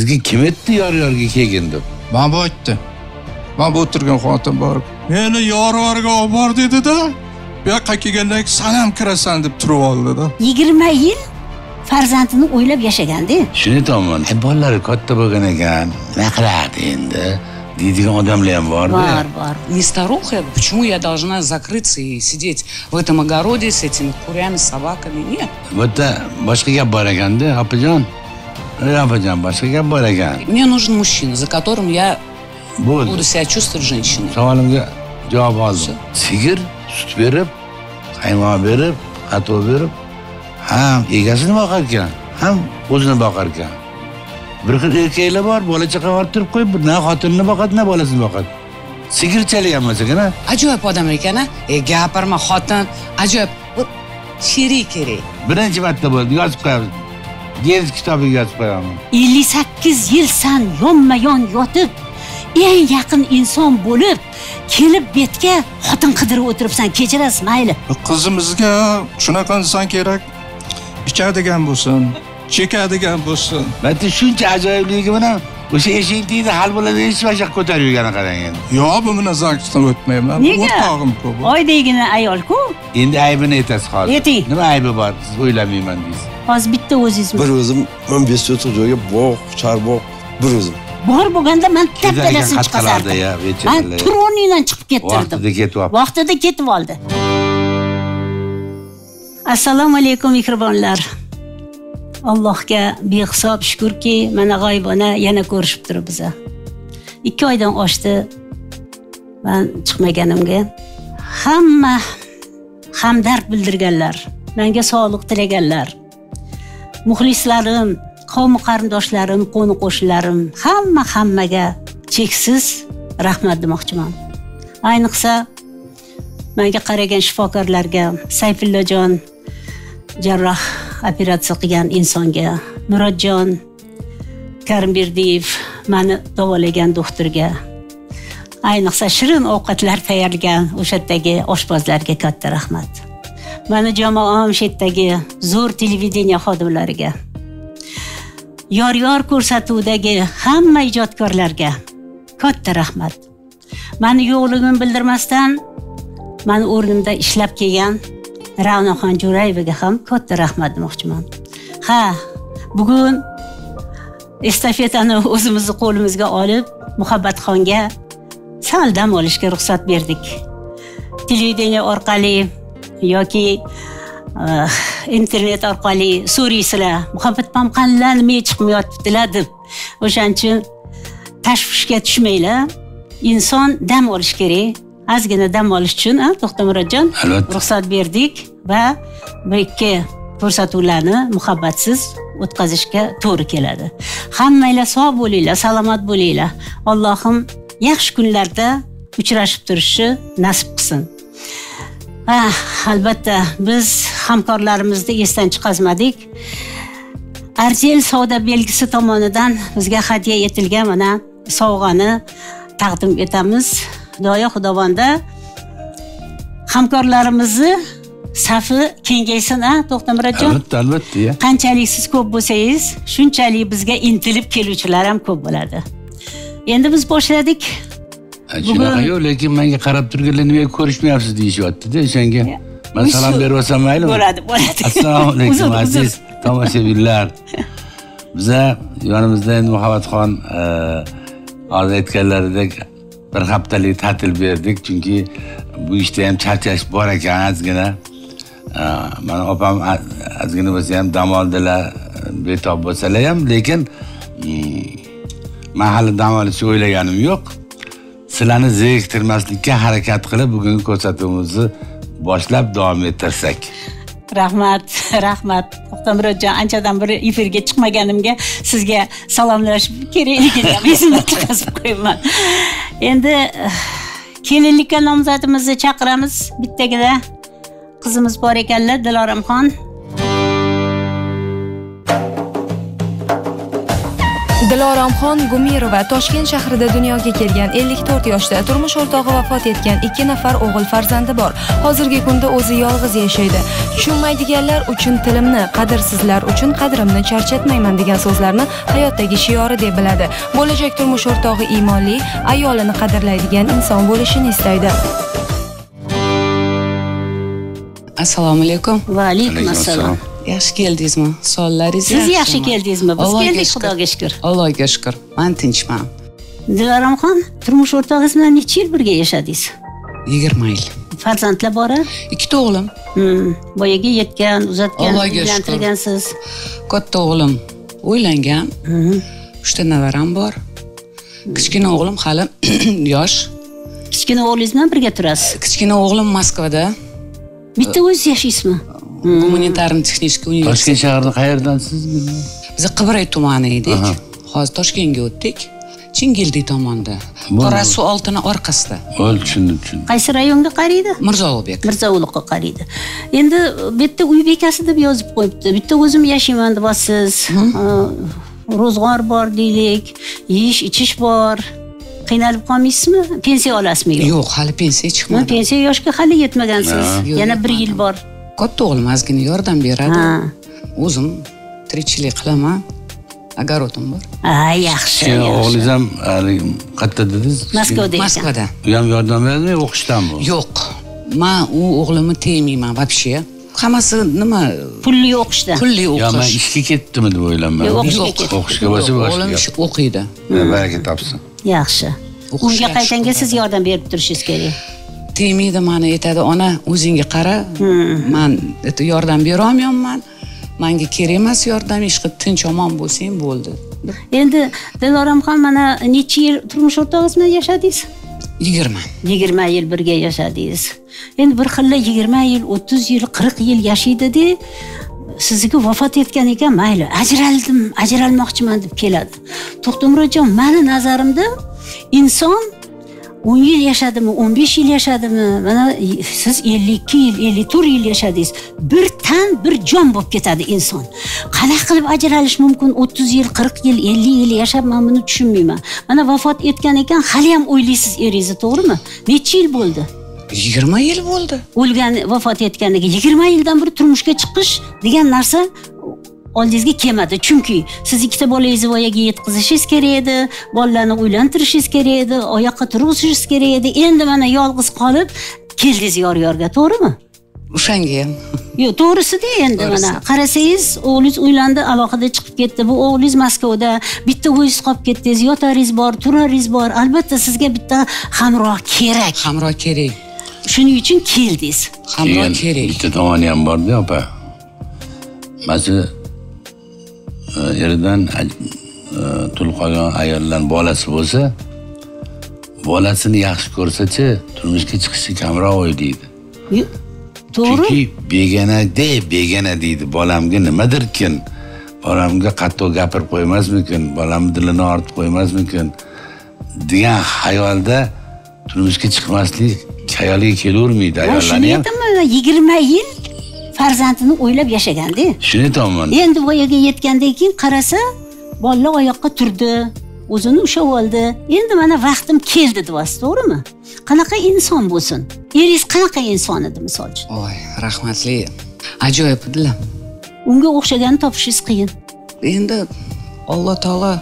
sizga kim aytdi yor yorga kelgin deb mana bu aytdi. Mana bu o'tirgan xotin borib. Meni yorvarga olib bor dedida bu yoqqa kelgandan keyin san ham kirasan deb turib oldida. Yigirma yil farzandini o'ylab yashaganda shuni aytyapman "E, bolalari katta bo'lgan ekan nima qiladi endi deydigan odamlar ham borda bor bor. Не старуха, я, почему я должна закрыться и сидеть в этом огороде с этими курями, собаками? Нет. bu yerda boshqa gap bor ekanda opajon boshqa gap bor ekan Мне нужен мужчина, за которым я bo'ldi буду себя чувствовать женщиной. savolimga javob oldim sigir sut berib qaymoq berib qatoq berib ham egasini boqar ekan ham o'zini boqar ekan bir xil erkaklar bor bola chaqa orttirib qo'yib na xotinini boqadi na bolasini boqadi. Sigirchalik ham emas ekan a Ajoyib odamlar ekan a e gapirma xotin. Ajoyib Bu sherik kerak birinchi marta bo'ldi yozib qo'yamiz deniz kitobiga yozib qo'yaman ellik sakkiz yil san yonma yon yotib eng yaqin inson bo'lib kelib betga xotin qidirib o'tiribsan kechirasiz mayli qizimizga shunaqa inson kerak ichadigan bo'lsin chekadigan bo'lsin mana shuncha ajoyibligi bilan o'sha eshik deydi hal bo'ladi hech mashaq ko'tarib yurgani qarang endi yo'q bu bilan zavqdan o'tmayman Nega? o'rtog'im ku ayol-ku endi aybini aytasiz hozir Ayting. nima aybi bor siz o'ylamayman deysiz hozir bitta o'zingiz bir o'zim o'n besh sotix joyga bog' chorboq bir o'zim. Bor bo'lganda man ya, chiqazardim man o'rnidan chiqib kettirdim. Vaqtida ketyapti. Vaqtida ketib oldi. Assalomu alaykum mehribonlar. Allohga behisob shukurki mana g'oyibona yana ko'rishib turibmiz ikki oydan oshdi man chiqmaganimga. Hamma hamdard bildirganlar menga sog'liq tilaganlar muxlislarim qavmi qarindoshlarim qo'ni qo'shnilarim hamma hammaga cheksiz rahmat demoqchiman. Ayniqsa menga qaragan shifokorlarga sayfillajon jarroh operatsiya qilgan insonga murodjon karimberdiyev mani davolagan doktorga ayniqsa shirin ovqatlar tayyorlagan o'sha yerdagi oshpazlarga katta rahmat. Mani jamoam shu yerdagi zo'r televideniya xodimlariga. Yor yor ko'rsatuvdagi hamma ijodkorlarga katta rahmat. Mani yo'qligimni bildirmasdan mani o'rnimda ishlab kelgan ravnoxon jo'rayevaga ham katta rahmat demoqchiman. Ha bugun estafetani o'zimizni qo'limizga olib muhabbatxonga sal dam olishga ruxsat berdik. Televideniya orqali yoki eh, internet orqali so'raysizlar muhabbatxon qanday nimaga chiqmayotibdilar deb o'shaning uchun tashvishga tushmanglar inson dam olishi kerak. Ozgina dam olish uchun a to'xtamurodjon albatta. ruxsat berdik va bu ikki ko'rsatuvlarni muhabbatsiz o'tkazishga to'g'ri keladi. Hammanglar sog' bo'linglar salomat bo'linglar. Allohim yaxshi kunlarda uchrashib turishni nasib qilsin ah, albatta biz hamkorlarimizni esdan chiqazmadik. Artel savdo belgisi tomonidan bizga hadya etilgan mana sovg'ani taqdim etamiz. Xudoyo xudovonda hamkorlarimizni safi kengaysin a to'xtamurodjon albatta albatta qanchalik siz ko'p bo'lsangiz shunchalik bizga intilib keluvchilar ham ko'p bo'ladi. Endi biz boshladik shunaqa yo'q lekin menga qarab turganlar nimaga ko'rishmayapsiz deyishyaptida o'shanga man salom berib olsam maylimi? Bo'ladi bo'ladi. Assalomu alaykum aziz tomoshabinlar. Biza yonimizda endi muhabbatxon e, hozir aytganlaridek bir haftalik ta'til berdik chunki bu ishda ham charchash bor ekan ozgina E, mana opam ozgina bo'lsa ham dam oldilar betob bo'lsalar ham lekin mm, man hali dam olishni o'ylaganim yo'q sizlarni zeriktirmaslikka harakat qilib bugungi ko'rsatuvimizni boshlab davom ettirsak. Rahmat rahmat. To'xtamurodjon anchadan beri efirga chiqmaganimga sizga salomlashib kerakligini ham esimga tutkazib endi kelinlikka nomzodimizni chaqiramiz. Bittagina qizimiz bor ekanlar diloramxon Gumirova Toshkent shahrida dunyoga kelgan 54 yoshda turmush o'rtog'i vafot etgan ikki nafar o'g'il farzandi bor. Hozirgi kunda o'zi yolg'iz yashaydi. Tushunmaydiganlar uchun tilimni, qadrsizlar uchun qadrimni charchatmayman degan so'zlarni hayotdagi shiori deb biladi. Bo'lajak turmush o'rtog'i iymonli, ayolini qadrlaydigan inson bo'lishini istaydi. assalomu alaykum va alaykum assalom yaxshi keldingizmi? Savollaringiz siz yaxshi keldingizmi? Biz keldik xudoga shukur allohga shukur man tinchman. Diloromxon turmush o'rtog'ingiz bilan necha yil birga yashadingiz? Yigirma yil. Farzandlar bor ikkita o'g'lim. Hmm, boyaga yetgan uzatgan uylantirgansiz. Katta o'g'lim. Uylangan. Uchta nevaram bor. Kichkina o'g'lim hali yosh. Kichkina o'g'lingiz bilan birga turasiz? Kichkina o'g'lim moskvada. Bitta o'zingiz yashaysizmi gumanitarно texnicheskiy toshkent universitet shahrida qayerdansiz biz qibray tumani edik hozir toshkentga o'tdik. Chingildi tomonda. Qora suv oltini orqasida. Tushundim tushundim qaysi rayonga qaraydi mirzo ulug'bek. Mirzaulug'ga qaraydi endi bu yerda uy bekasi deb yozib qo'yibdi. Bitta o'zim yashayman deyapsiz Ha, ro'zg'or bor deylik. Yeyish ichish bor. Qiynalib qolmaysizmi? Pensiya olasizmi? Yo'q yo'q hali pensiya chiqmadi. Pensiya yoshga hali yetmagansiz yana bir yil bor katta o'g'lim ozgina yordam beradi. O'zim tirikchilik qilaman огородim bor. Ha yaxshi o'g'lingiz ham haligi qayerda dedingiz. Moskvada moskvada. U ham yordam beradimi o'qishdanmi yo'q. Man u o'g'limni tegmayman вообще. Hammasi nima? Pulli o'qishda. Pulli yo man o'qish. ishga ketdimi deb o'ylayman Yo'q, o'qishga Yo'q, ketdi. o'qishga bo'lsa Yo'q, boshqa o'g'lim o'qiydi. Baraka topsin. Yaxshi. O'qish unga qaytanga siz yordam berib turishingiz kerak tegmaydi mani aytadi ona o'zingga qara man это yordam berolmayapman manga kerak emas yordam ish qilib tinch omon bo'lsang bo'ldi. Endi diloromxon mana necha yil turmush o'rtog'ingiz bilan yashadingiz? Yigirma. Yigirma yil birga yashadingiz. Endi bir xilla yigirma yil o'ttiz yil qirq yil yashaydida sizniki vafot etgan ekan mayli ajraldim ajralmoqchiman deb keladi. To'xtamurodjon mani nazarimda inson o'n yil yashadimi o'n besh yil yashadimi? Mana siz ellik ikki yil ellik to'rt yil yashadingiz. Bir tan bir jon bo'lib ketadi inson. Qanaqa qilib ajralish mumkin? o'ttiz yil qirq yil ellik yil yashab man buni tushunmayman. Mana vafot etgan ekan hali ham o'ylaysiz eringizni to'g'rimi? Necha yil bo'ldi? Yigirma yil bo'ldi. O'lgan vafot etganiga yigirma yildan beri turmushga chiqish degan narsa oldingizga kelmadi. Chunki siz ikkita bolangizni voyaga yetkazishingiz kerak edi bolalarni uylantirishingiz kerak edi oyoqqa turg'izishingiz kerak edi. Endi mana yolg'iz qolib keldingiz yor yorga to'g'rimi? O'shanga ham. Yo'q to'g'risida endi mana qarasangiz o'g'lingiz uylandi alohida chiqib ketdi. Bu o'g'lingiz moskvada bitta o'zingiz qolib ketdingiz yotaringiz bor turaringiz bor. Albatta sizga bitta hamroh kerak. Hamroh kerak. Shuning uchun keldingiz. Hamroh kerak. bitta tomoni ham borda opa. Mana shu e, eridan aj- e, tul qolgan ayollar bolasi bo'lsa bolasini yaxshi ko'rsachi turmushga chiqishi kamroq o'ylaydi Yo- to'g'ri. Chunki begonada begona deydi bolamga nimadirkin bolamga qattiq gapirib qo'ymasmikin bolamni dilini ortib qo'ymasmikin degan xayolda turmushga chiqmaslik xayoliga kelavermaydi shuni ayollarni ham? aytaman yigirma yil farzandini o'ylab yashaganda shuni aytyapman endi voyaga yetgandan keyin qarasa bolalar oyoqqa turdi o'zini ushlab oldi. Endi mana vaqtim keldi deyapsiz to'g'rimi? Qanaqa inson bo'lsin? Eringiz qanaqa inson edi misol uchun? Voy rahmatli. Ajoyib edilar unga o'xshaganni topishingiz qiyin. Endi alloh taolo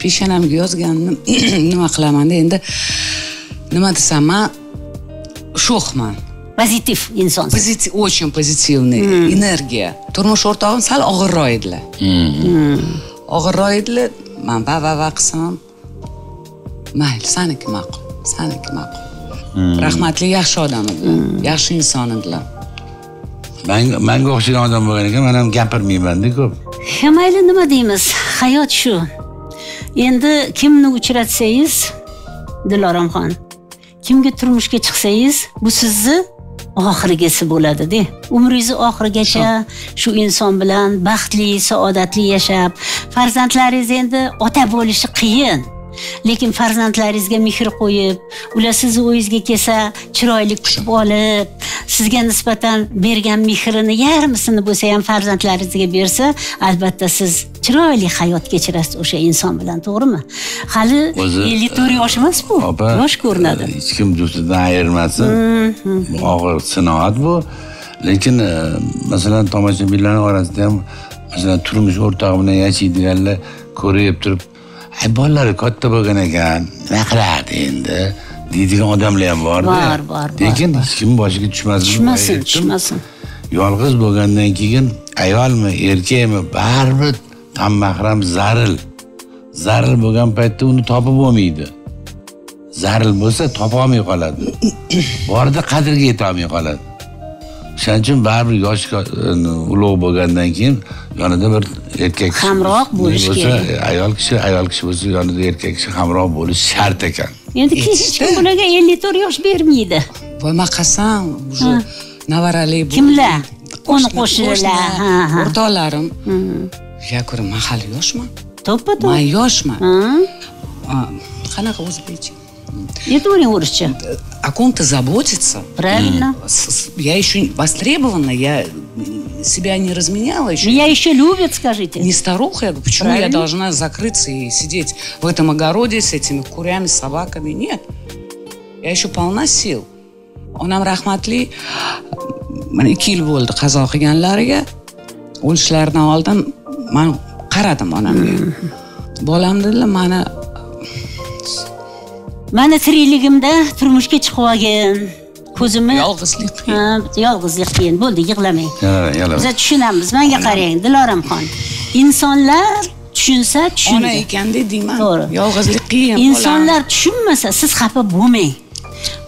peshonamga yozganini nima qilamanda endi nima desam man sho'xman pozitiv inson. Pozitiv очень pozitivniy energiya turmush o'rtog'im sal og'irroq edilar. Og'irroq edilar. Man va va va qilsam. Mayli saniki ma'qul. Saniki ma'qul. Rahmatli yaxshi odam edilar. Yaxshi inson edilar. Manga manga o'xshagan odam bo'lgan ekan man ham gapirmaymanda ko'p. Ha, mayli nima deymiz? Hayot shu. Endi kimni uchratsangiz diloromxon kimga turmushga chiqsangiz bu sizni oxirgisi bo'ladida umringizni oxirigacha shu inson bilan baxtli saodatli yashab farzandlaringiz endi ota bo'lishi qiyin lekin farzandlaringizga mehr qo'yib ular sizni uyingizga kelsa chiroyli kutib olib sizga nisbatan bergan mehrini yarmisini bo'lsa ham farzandlaringizga bersa albatta siz chiroyli hayot kechirasiz o'sha inson bilan to'g'rimi? Hali ellik to'rt yosh emas bu opa yosh ko'rinadi. hech kim juftidan ayirmasin. Bu og'ir sinoat bu. Lekin e, masalan tomoshabinlarni orasida ham masalan turmush o'rtog'i bilan yashaydiganlar ko'rib turib bolalari katta bo'lgan ekan. Nima qiladi endi. Deydigan odamlar ham borda Bor, bor, lekin hech kim boshiga tushmasin. Tushmasin tushmasin. Yolg'iz bo'lgandan keyin ayolmi erkakmi baribir tam mahram zaril. Zaril bo'lgan paytda uni topib bo'lmaydi zaril bo'lsa topolmay qoladi. Borida qadriga yetolmay qoladi o'shaning uchun baribir yosh ulug' bo'lgandan keyin yonida bir erkak kishi Hamroh bo'lishi bo'lsa kerak. ayol kishi ayol kishi bo'lsa yonida erkak kishi hamroh bo'lishi shart ekan. Endi keyin hech kim bularga ellik to'rt yosh bermaydi. Voy qasam уже nevarali. Kimlar? Qo'ni Qo'shni- qo'shnilar, o'rtoqlarim. Я говорю man hali yoshman. To'ppa man to'g'ri yoshman qanaqa o'zbekcha? Aytavering o'rischa о ком-то заботиться правильно. Я еще востребована я себя не разменяла еще меня еще любят скажите. не старуха, я говорю, почему я Правильно. должна закрыться и сидеть в этом огороде с этими курями, собаками? Нет. Я еще полна сил. onam rahmatli mana ikki yil bo'ldi qazo qilganlariga o'lishlaridan oldin man qaradim onamga bolam dedilar mana mani tirikligimda turmushga chiqib olgin. Ko'zimni yolg'izlik qiyin. Ha, yolg'izlik qiyin. Bo'ldi yig'lamang. Biz tushunamiz. Manga qarang diloramxon insonlar tushunsa ona tushunadi ekanda deyman To'g'ri. yolg'izlik qiyin insonlar tushunmasa siz xafa bo'lmang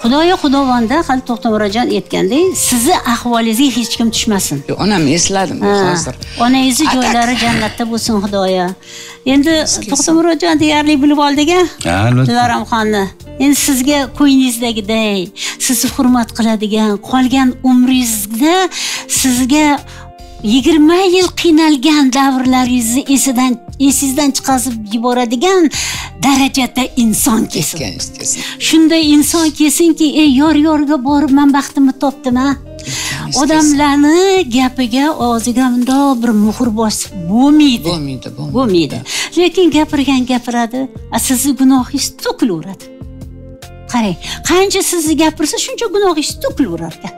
xudoyo xudovonda hali to'xtamurajon aytgandek sizni ahvolingizga hech kim tushmasin. Onamni esladim hozir. onangizni joylari jannatda bo'lsin xudoyo. Endi to'xtamurajon deyarli bilib oldik a Ha, albatta. diloramxonni endi sizga ko'nglingizdagidek sizni hurmat qiladigan qolgan umringizda sizga yigirma yil qiynalgan davrlaringizni esidan esingizdan chiqazib yuboradigan darajada inson kelsin. shunday inson kelsinki ey yor yorga borib man baxtimni topdim a odamlarni gapiga og'ziga bundoq bir muhr bosib bo'lmaydi. Bo'lmaydi bo'lmaydi. Bo'lmaydi. Lekin gapirgan gapiradi a sizni gunohingiz to'kilaveradi qarang qancha sizni gapirsa shuncha gunohingiz to'kilaverar ekan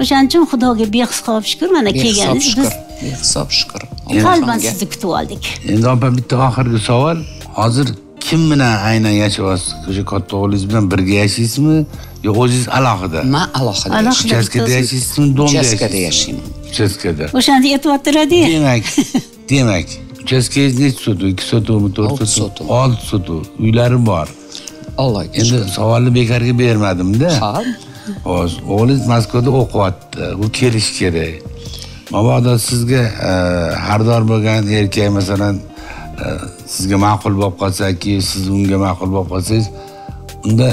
o'shaning uchun xudoga behisob shukur mana kelganingiz shukur biz behisob shukur qalban sizni kutib oldik. Endi opa bitta oxirgi savol. Hozir kim bilan aynan yashayapsiz o'sha katta o'g'lingiz bilan birga yashaysizmi? Yo o'zingiz alohida? Man alohida uchastkada yashaysizmi domda uchastkada yashayman. Uchastkada. O'shani aytyaptiradi demak demak uchastkangiz nechi sotuv ikki sotuvmi to'rt Olti sotuv olti sotuv uylari bor. Allohga endi savolni bekorga bermadimda. Ha Xo'sh, o'g'lingiz Moskvada o'qiyapti. U kelishi kerak. Mabodo sizga e, xaridor bo'lgan erkak masalan e, sizga ma'qul bo'lib qolsaki, siz unga ma'qul bo'lib qolsangiz, unda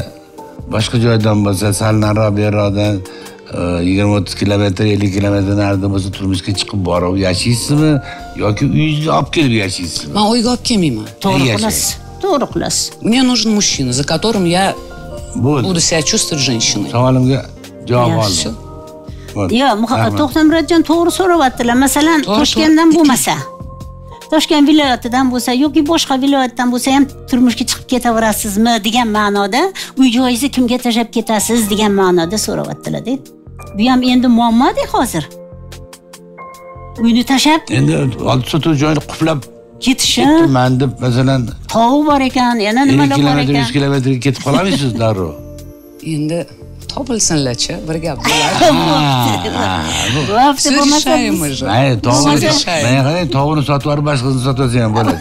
boshqa joydan bo'lsa, sal nariroq beriroqdan e, 20-30 kilometr, 50 kilometr narida bo'lsa turmushga chiqib borib yashaysizmi yoki uyingizga olib kelib yashaysizmi? man uyga olib kelmayman to'g'ri qilasiz to'g'ri qilasiz мне нужен мужчина за которым я Bo'ldi. буду себя чувствовать женщиной Savolimga javob Yaxshi. oldim. Yo'q Rahmat. to'xtammurodjon to'g'ri so'rayaptilar masalan toshkentdan bo'lmasa toshkent viloyatidan bo'lsa yoki boshqa viloyatdan bo'lsa ham turmushga chiqib ketaverasizmi degan ma'noda uy joyingizni kimga tashlab ketasiz degan ma'noda so'rayaptilarda bu ham endi muammodek hozir uyni tashlab Endi olti sotuv joyini quflab ketishi ketibman deb masalan tovuq bor ekan yana 50 nimalar bor kilometr 100 ekan kilometrga ketib qolamisiz darrov. Endi topilsinlarchi bir gap bo'ladi Решаем уже. mayli qarang tovuqni sotib yuborib boshqasini sotib olsa ham. bo'ladi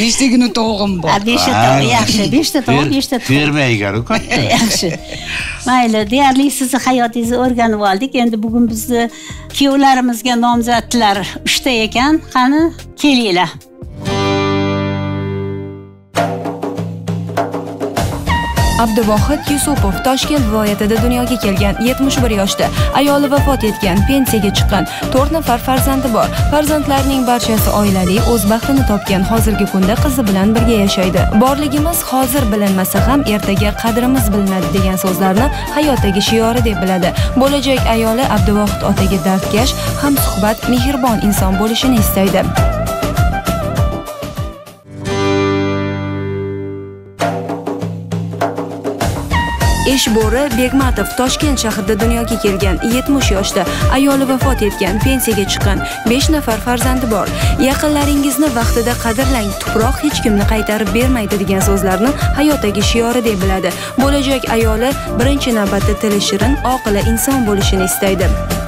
beshtagina tovug'im bor. Beshta tovuq yaxshi beshta tovuq beshta tovuq ferma egari katta yaxshi. Mayli deyarli sizni hayotingizni o'rganib oldik. Endi bugun bizni kuyovlarimizga nomzodlar uchta ekan. Qani kelinglar abduvohid yusupov toshkent viloyatida dunyoga kelgan 71 yoshda ayoli vafot etgan pensiyaga chiqqan 4 nafar farzandi bor. Farzandlarning barchasi oilali o'z baxtini topgan hozirgi kunda qizi bilan birga yashaydi. Borligimiz hozir bilinmasa ham ertaga qadrimiz bilinadi degan so'zlarni hayotdagi shiori deb biladi. Bo'lajak ayoli abduvohid otaga dardkash hamsuhbat mehribon inson bo'lishini istaydi. Eshbo'ri begmatov toshkent shahrida dunyoga kelgan 70 yoshda ayoli vafot etgan pensiyaga chiqqan 5 nafar farzandi bor. Yaqinlaringizni vaqtida qadrlang tuproq hech kimni qaytarib bermaydi degan so'zlarni hayotdagi shiori deb biladi. Bo'lajak ayoli birinchi navbatda tili shirin oqila inson bo'lishini istaydi.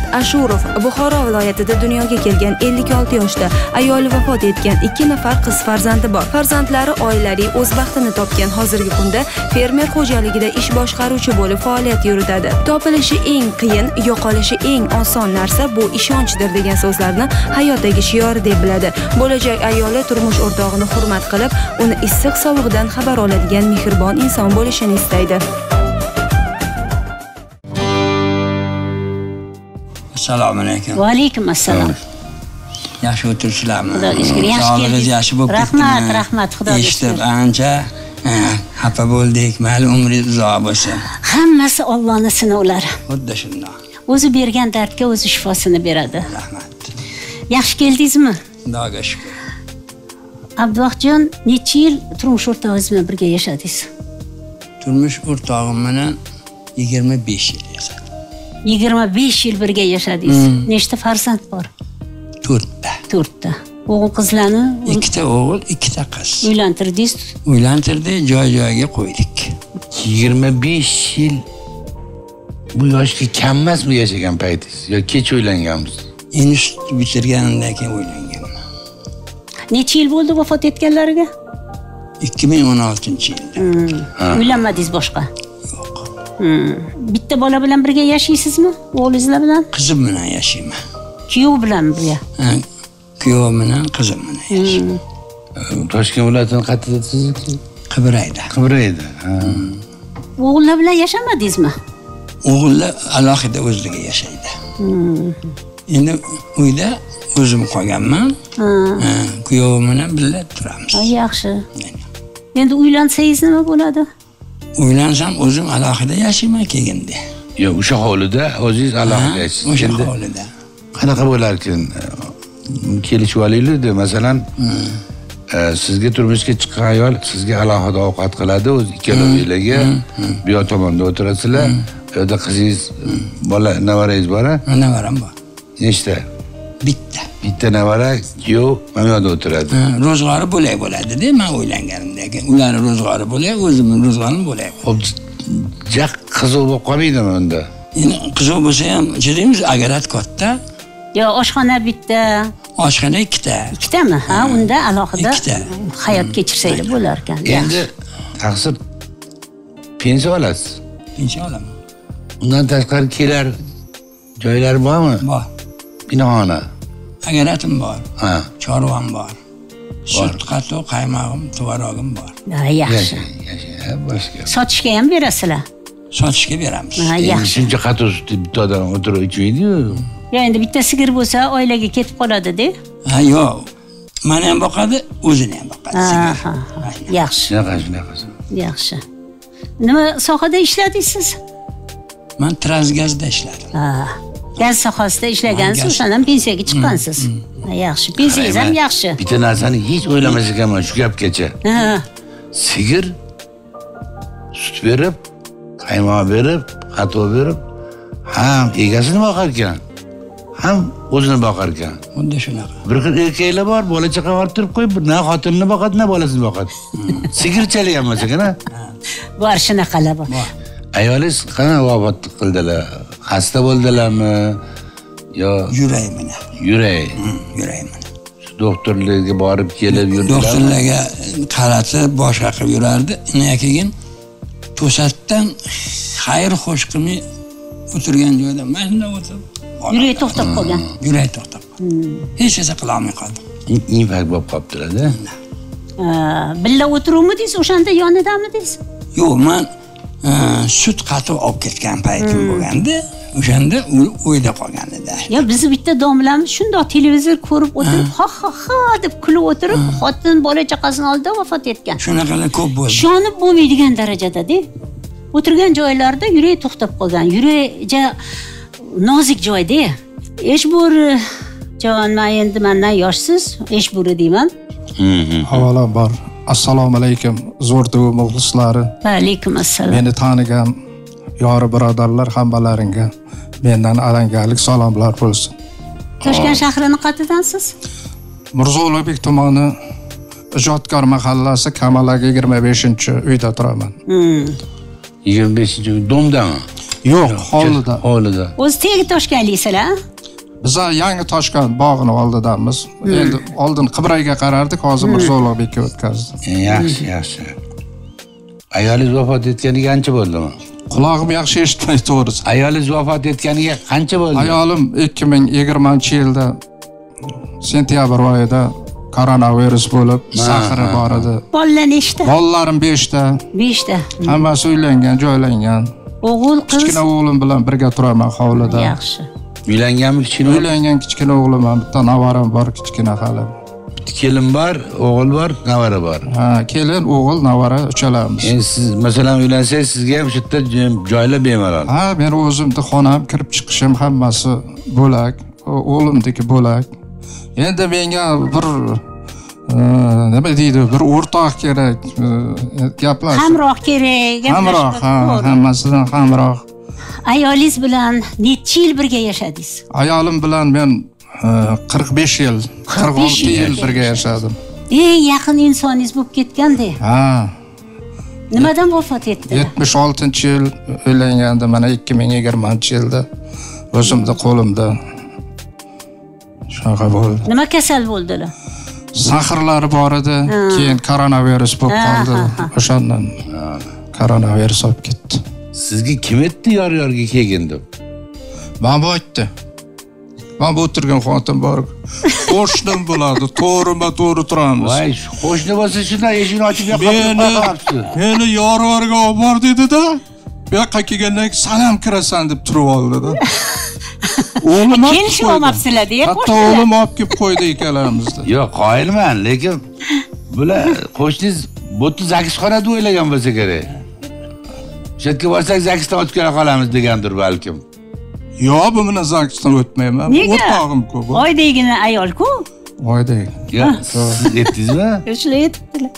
Ismat ashurov buxoro viloyatida dunyoga kelgan 56 yoshda ayoli vafot etgan ikki nafar qiz farzandi bor. Farzandlari oilali o'z baxtini topgan hozirgi kunda fermer xo'jaligida ish boshqaruvchi bo'lib faoliyat yuritadi. Topilishi eng qiyin yo'qolishi eng oson narsa bu ishonchdir degan so'zlarni hayotdagi shiori deb biladi. Bo'lajak ayoli turmush o'rtog'ini hurmat qilib uni issiq sovug'idan xabar oladigan mehribon inson bo'lishini istaydi. Assalomu alaykum. Va alaykum assalom yaxshi o'tiribsizlarmi Xudoga yaxshi sog'lig'ingiz yaxshi bo'lib Rahmat, ketdimi? rahmat, Xudoga eshitib shukr. ancha ha, xafa bo'ldik. Mayli umringiz uzoq bo'lsin hammasi ollohni sinovlari xuddi shundoq. O'zi bergan dardga o'zi shifosini beradi. Rahmat. Yaxshi keldingizmi? Xudoga shukur abduvohidjon necha yil turmush o'rtog'ingiz bilan birga yashadingiz turmush o'rtog'im bilan yigirma besh yil yashadim yigirma besh yil birga yashadingiz. Nechta farzand bor? To'rtta. To'rtta. O'g'il qizlarni ikkita o'g'il ikkita qiz. Uylantirdingiz? Uylantirdik joy joyiga qo'ydik. Yigirma besh yil bu yoshga kam emasmi yashagan paytingiz? Yo kech uylanganmisiz institut bitirganimdan keyin uylanganman. Necha yil bo'ldi vafot etganlariga? Ikki ming o'n oltinchi yilda. Uylanmadingiz boshqa? Hmm. Bitta bola bilan birga yashaysizmi? O'g'lingizlar bilan? Qizim bilan yashayman. Kuyov bilan birga. Ha, kuyovim bilan qizim bilan yashayman. Toshkent viloyatini qayerda siz qibrayda. Qibrayda ha. o'g'illar bilan yashamadingizmi? O'g'illar alohida o'zligi yashaydi. Endi uyda o'zim qolganman. Kuyovim bilan birga turamiz. Ha, yaxshi. Endi uylansangiz nima bo'ladi uylansam o'zim alohida yashayman keyinda yo o'sha hovlida o'zingiz alohida Ha, yashaysiz. o'sha hovlida. qanaqa bo'larkan kelishib olaylikda masalan e, sizga turmushga chiqqan ayol sizga alohida ovqat qiladi o'zi ikkalovilarga bu yoq tomonda o'tirasizlar. Bu yoqda qizingiz bola nevarangiz bor a? nevaram bor. Nechta bitta. Bitta nevara kuyov mana bu yoqda o'tiradi. Ro'zg'ori bo'lak bo'ladida man o'ylanganimdan keyin ularni ro'zg'ori bo'lak o'zimni ro'zg'orim bo'lak ho'p jah qiziq bo'lib qolmaydimi unda? Qiziq bo'lsa ham chidaymiz agarат katta. Yo oshxona bitta. Oshxona ikkita. Ikkitami? Ha unda alohida Ikkita. hayot kechirsanglar bo'lar ekan. Endi taqsir pensiya olasiz? Pensiya olaman. Undan tashqari kelar joylar bormi? Bor binoxona agaratim bor. Ha. Chorvam bor. Sut qatiq qaymog'im tvorogim bor. Ha, yaxshi. Boshqa sotishga ham berasizlar. Sotishga beramiz. Ha yaxshi. shuncha qatiq sutni bitta odam o'tirib ichmaydiyu. Yo endi bitta sigir bo'lsa oilaga ketib qoladida ha yo'q. Mani ham boqadi o'zini ham boqadi ha sigir. ha ha. yaxshi. Shunaqa shunaqa yaxshi. Nima sohada ishladingiz siz? Man transgazda ishladim. Ha gaz sohasida ishlagansiz o'shandan pensiyaga chiqqansiz. Ha, yaxshi pensiyangiz ham yaxshi. bitta narsani hech o'ylamas ekanman shu gapgacha. Ha. Sigir sut berib qaymoq berib qatiq berib ham egasini boqar ekan ham o'zini boqar ekan xuddi shunaqa. Bir xil erkaklar bor bola chaqa olib turib qo'yib na xotinini boqadi na bolasini boqadi. Sigirchalik ham emas ekan a bor shunaqalar bor. Ayolingiz qanaqa vafot qildilar xasta bo'ldilarmi? Yo yurak bilan yurak bilan doktorlarga borib kelib yurdilarmi doktorlarga qaratib boshqa qilib yurardi. Undan keyin to'satdan xayr xo'sh qilmay o'tirgan joyda mana shunday o'tirib yurak to'xtab qolgan. Yurak to'xtab qoldi. Hech narsa qilolmay qoldim. Infak bo'lib qolibdilarda. Billa o'tiruvmidingiz o'shanda yonidamidingiz yo'q man sut qatib olib ketgan paytim bo'lganda o'shanda u o'yda qolgan edi. Yo bizni bitta domlamiz shundoq televizor ko'rib o'tirib ha ha ha deb kulib o'tirib xotin bola chaqasini oldida vafot etgan. Shunaqalar ko'p bo'ldi. Ishonib bo'lmaydigan darajadada o'tirgan joylarida yurak to'xtab qolgan yurakja nozik joyda eshburi jon man endi mandan yoshsiz eshburi deyman. Avvalambor assalomu alaykum zo'rduv muxlislari. Va alaykum assalom meni tanigan yori birodarlar hammalaringga mendan alangalik salomlar bo'lsin. Toshkent shahrini qayerdansiz mirzo ulug'bek tumani ijodkor mahallasi kamalaga yigirma beshinchi uyda turaman. Yigirma beshinchi domdami? Yo'q hovlida. Hovlida. O'zi tegi toshkentliksizlar a? biza yangi toshkent bog'ini oldidamiz. Endi oldin qibrayga qarardik hozir mirzo ulug'bekka o'tkazdik. E, yaxshi yaxshi. Ayolingiz vafot etganiga qancha bo'ldimi? Qulog'im yaxshi eshitmaydi to'g'risi. Ayolingiz vafot etganiga qancha bo'ldi? Ayolim ikki ming yigirmanchi yilda sentyabr oyida koronavirus bo'lib sahri bor edi. bolalar nechta bolalarim beshta. Beshta. Hammasi uylangan joylangan. O'g'il qiz. Kichkina o'g'lim bilan birga turaman hovlida. Yaxshi uylanganmi kichkina o'g'il? uylangan kichkina o'g'lim ham bitta navaram bor kichkina hali. Bitta kelin bor o'g'il bor navara bor. Ha kelin o'g'il navara uchalamiz. Endi siz masalan uylansangiz sizga ham shu yerda joylar bemalol. Ha meni o'zimni xonam kirib chiqishim hammasi bo'lak o'g'limniki bo'lak. Endi menga bir e, nima deydi bir o'rtoq kerak e, gaplar. Hamroh kerak hamroh ha hammasidan hamroh ayolingiz bilan necha yil birga yashadingiz? Ayolim bilan men qirq besh yil qirq 45 olti yil birga yashadim. Eng yaqin insoningiz bo'lib ketganda ha. Nimadan vafot etdi? Yetmish oltinchi yil uylangandi mana ikki ming yigirmanchi yilda o'zimni qo'limda. Shunaqa bo'ldi. Nima kasal bo'ldilar? Sahrlari bor edi keyin koronavirus bo'lib qoldi. ha, ha. o'shandan koronavirus olib ketdi sizga kim aytdi yor yorga kelgin deb? Mana bu aytdi. Mana bu o'tirgan xotin bor. Qo'shnim bo'ladi. To'g'rima to'g'ri turamiz. Voy qo'shni bo'lsa shunday eshikni ochib meni yoqib meni yorvarga olib bor dedida bu yoqqa kelgandan keyin sanam kirasan deb turib oldida o'g'lim kelishib olmabsizlarda hatto o'g'lim olib kelib qo'ydi ikkalamizni yo'q qoyilman lekin bular qo'shningiz bu yerda deb o'ylagan bo'lsa kerak o'sha yerga borsak zakisdan o'tib kela qolamiz degandir balkim. Yo'q bu bilan zakisdan o'tmayman. Nega? O'rtog'imku bu. Oydagina ayolku yo siz aytdingizmi? Shular aytibdilar.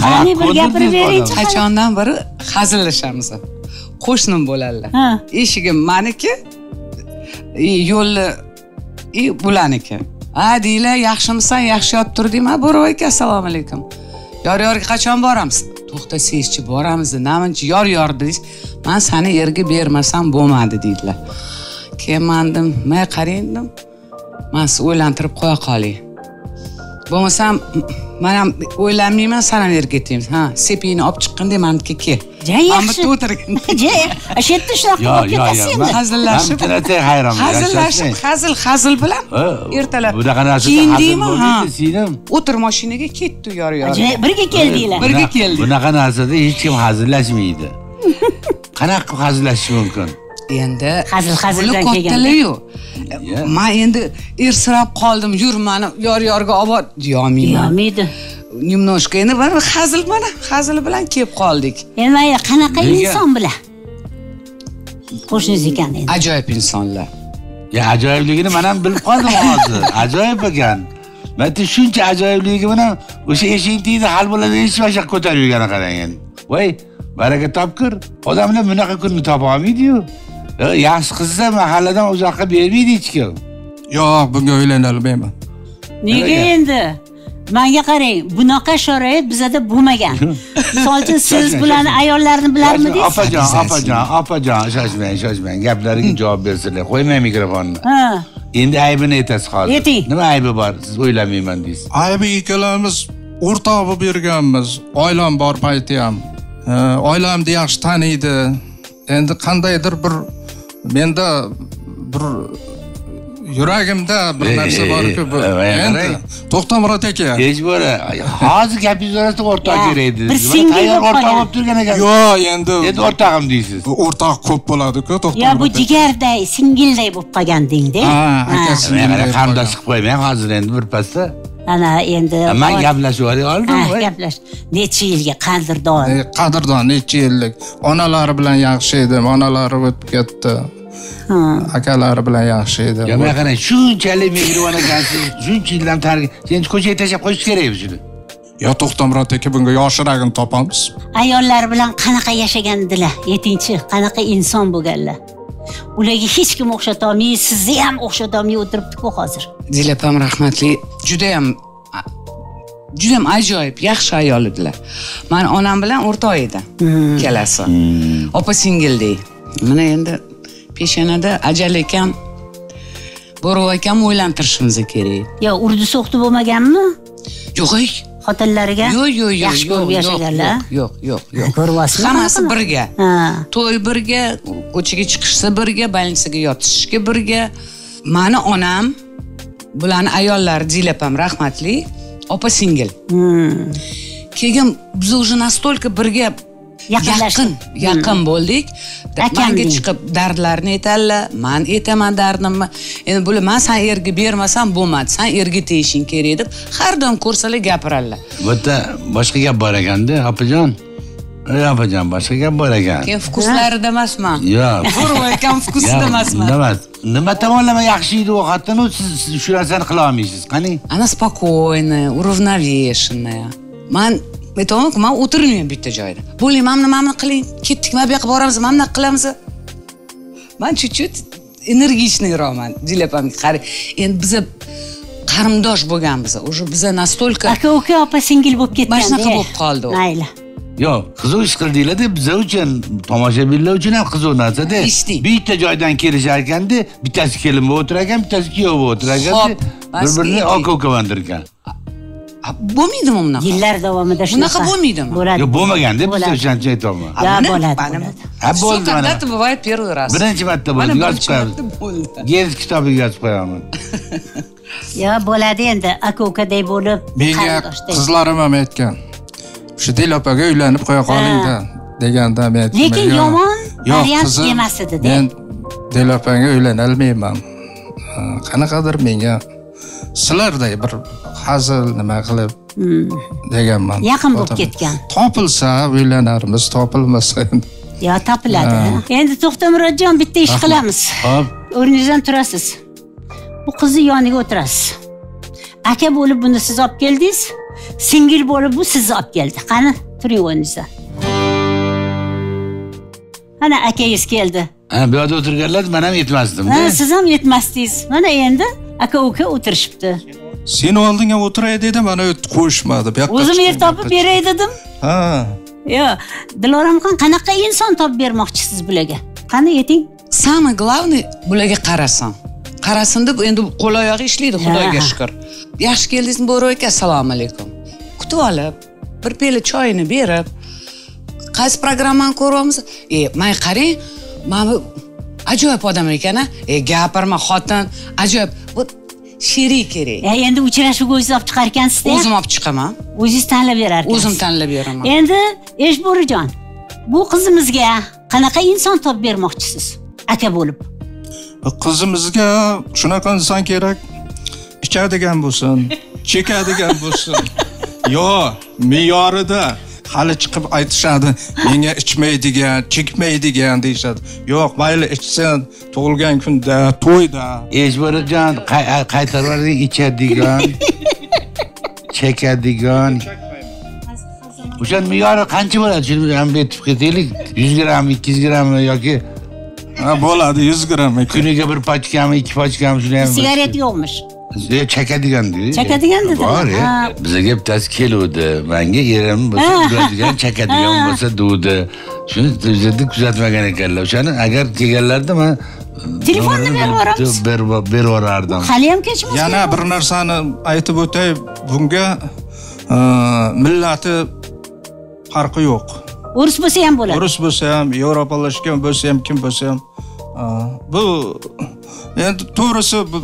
Qani bir gapirib beringchi qachondan beri hazillashamiz. Qo'shnim bo'ladilar eshigim maniki yo'lni e, bularniki ha deylar yaxshimisan yaxshi yotib turding ha bo'rov aka assalomu alaykum. Yor yorga qachon boramiz to'xtasangizchi boramiz namuncha yor yor dedingiz. Man sani erga bermasam bo'lmadi deydilar. Keyin man dedim may qarang dedim man sizni o'ylantirib qo'ya qoling. Bo'lmasam man ham o'ylanmayman san ham erga ketamiz ha sepingni olib chiqqin maniki kel. Yaxshi. bitta o'tirgan shu yerda shunaqa yo olib yo ketasiz endi. hazillashib hayronman hazillashib hazil hazil bilan ertalab. bunaqa narsada hazil kiyindingmi ha. o'tir mashinaga ketdi yor yor birga keldinglar birga keldik bunaqa narsada hech kim hazillashmaydi. Qanaqa qilib hazillashish mumkin? Endi Hazil- hazildan kattalayu man endi ersirab qoldim yur mani yor yorga olib bor deyolmayman yo'qmaydi немножко. Endi bir hazil mana hazil bilan kelib qoldik. Endi mayli qanaqa inson bilan qo'shningiz ekan endi. Ajoyib insonlar. Ya ajoyibligini man ham bilib qoldim hozir. Ajoyib ekan. Man aytdim, shuncha ajoyibligi bilan o'sha eshik deydi hal bo'ladi hech yoqqa ko'tarib yurgani qarang endi. Voy baraka topkir odamlar bunaqa kunni topa olmaydiyu. E, yaxshi qilsa mahalladan uzoqqa bermaydi hech kim. Yo'q bunga uylanolmayman nega? endi manga qarang bunaqa sharoit bizada bo'lmagan. Misol uchun siz bularni ayollarni bilarmidingiz opajon opajon opajon. Shoshmang shoshmang gaplariga javob bersinlar. Qo'ymang mikrofonni. Ha. Endi aybini aytasiz hozir. Ayting. nima aybi bor? Siz o'ylamayman deysiz. Aybi ikkalamiz o'rtoq bo'lib yurganmiz oilam bor payti ham. Oilamni yaxshi taniydi. Endi qandaydir bir menda bir yuragimda bir narsa borku bu. Endi to'xtamurod aka. Hech bo'lma hozir gapingiz orasida o'rtoq kerak edi bir singil o'rtoq qolgan. bo'lib turgan ekan. Yo'q endi endi o'rtog'im deysiz. bu o'rtoq ko'p bo'ladiku yo bu to'xtamurod aka. jigarday singilday bo'lib qolgandingda ha akasi qarindosh qilib qo'yman hozir endi birpasda ana endi man gaplashib yuboray oldim gaplash necha yilga qadrdon? E, qadrdon necha yillik. Onalari bilan yaxshi edim onalari o'tib ketdi. Akalari bilan yaxshi Ya men qarang shunchalik mehribon ekansiz shuncha yildan targi endi ko'chaga tashlab qo'yish kerakmi shuni yo to'xtamurod aka bunga yoshiragini topamiz. Ayollar bilan qanaqa yashagandilar yetinchi qanaqa inson bo'lganlar. Ularga hech kim o'xshatolmay sizni ham o'xshatolmay o'tiribdiku hozir. Dil opam rahmatli. Judayam judayam ajoyib yaxshi ayol edilar. Mani onam bilan o'rtoq edi ikkalasi opa singildek mana endi peshonada ajal ekan. Bo'rov akam o'ylantirishimiz kerak. Yo urdi so'qdi bo'lmaganmi? Yo'q ey, xotinlariga? Yo'q yo'q yo'q yaxshi ko'rib yo'q, yashaganlar. yo'q yo'q yo'q ko'ryapsizmi hammasi birga. Ha. To'y birga ko'chaga chiqishsa birga больницаga yotishishga birga. Mani onam bularni ayollari dil opam rahmatli. Opa singil Hmm. keyin biz уже настолько birga. Yaqin yaqin bo'ldik. Akam manga chiqib dardlarini aytadilar. Man aytaman dardimni. Endi bular man san erga bermasam bo'lmadi. San erga tegishing kerak deb har doim ko'rsalar gapiradilar. Bu yerda boshqa gap bor ekanda opajon. Ey opajon boshqa gap bor ekan. Keyin vkuslarida emasman. Yo'q. Akam vkusida emasman. emas nima tomonlama yaxshi yeydi u xotin u siz siz shu narsani qila olmaysiz. Qani? Она спокойная уравновешенная man aytyapmanku man o'tirmayman bitta joyda. Bo'ling mana nimani qiling. Ketdik mana bu yoqqa boramiz mana bunaqa qilamiz man чуть чуть энергичныйroqman dil opamga qarang. Endi biza qarindosh bo'lganmiz уже biza настолько aka uka opa singil bo'lib ketganda Mana shunaqa bo'lib qoldi mayli. Yo'q qiziq ish qildinglarda biza uchun tomoshabinlar uchun ham qiziq narsada Eshitding. bitta joydan kelishar ekanda bittasi kelin bo'lib o'tirar ekan bittasi kuyov bo'lib o'tirar ekan Xo'p, bir birini uka ekan bo'lmaydimi bunaqa? Yillar davomida Bunaqa shunaqa bo'lmaydimi? bo'ladi yo'q bo'lmaganda Bo'ladi. o'shancha aytyapman yo bo'ladi ha bo'ldi mana. когда-то бывает первый раз birinchi marta bo'ldi yozib birinchi marta qo'yamiz gez kitobiga yozib qo'yaman. Yo bo'ladi endi. Aka ukaday bo'lib menga qizlarim ham aytgan. Shu dil opaga uylanib qo'ya qolingda deganda men aytdim Lekin "Yo'q, yomon variant emas edi-da." men dil opangga uylanolmayman. Qanaqadir menga sizlarday bir hazil nima qilib deganman. Hmm. Yaqin bo'lib ketgan. topilsa uylanarmiz topilmasa endi yo topiladi endi to'xtamurodjon bitta ish qilamiz. Hop o'rningizdan turasiz. Bu qizni yoniga o'tirasiz. Aka bo'lib buni siz olib keldingiz singil bo'lib bu sizni olib keldi. Qani turing o'rningizdan. Mana akangiz keldi. Ha bu yoqda o'tirganlar man ham yetmasdimda. Ha, siz ham yetmasdingiz. Mana endi aka uka o'tirishibdi. Seni oldingga o'tiray dedim mana qo'yishmadi bu yoqqa o'zim yer topib beray dedim. Ha. Yo diloramxon qanaqa inson topib bermoqchisiz bularga? Qani ayting. Самый главный bularga qarasin qarasin deb endi qo'l oyog'i ishlaydi xudoga shukur yaxshi keldingizmi bo'rov aka assalomu alaykum. Kutib olib bir piyola choyini berib qaysi programmani ko'ryapmiz e man qarang mana bu ajoyib odam ekan a e gapirma xotin ajoyib sherik kerak. E, endi uchrashuvga o'zingiz olib chiqar ekansizda o'zim olib chiqaman. O'zingiz tanlab berar ekansiz o'zim tanlab beraman. Endi eshbo'rijon bu qizimizga qanaqa inson topib bermoqchisiz? Aka bo'lib. Qizimizga shunaqa inson kerak ichadigan bo'lsin chekadigan bo'lsin. Yo'q me'yorida hali chiqib aytishadi menga ichmaydigan chekmaydigan deyishadi. Yo'q mayli ichsin tug'ilgan kunda to'yda. Eshbirjon qaytarib ichadigan chekadigan. O'sha me'yori qancha bo'ladi? Shuni ham aytib ketaylik. Yuz gramm ikki yuz gramm yoki ha, bo'ladi yuz gramm kuniga bir pochkami ikki pochkami shuni ham sigaret yo'qmish E, chekadigan dedi Chekadigan dedilar. bor e. Ha. bizaga bittasi keluvdi manga erim bo'lsa chekadigan Ha. bo'lsa duvdi shuni o'zida kuzatmagan ekanlar o'shani agar kelganlarida man Telefonni berib yuboramiz. berib yuborardim hali ham kechmas yana bir narsani aytib o'tay bunga e, millati farqi yo'q o'ris bo'lsa ham bo'ladi rus bo'lsa ham yevropalashgan bo'lsa ham kim bo'lsa ham bu endi to'g'risi bu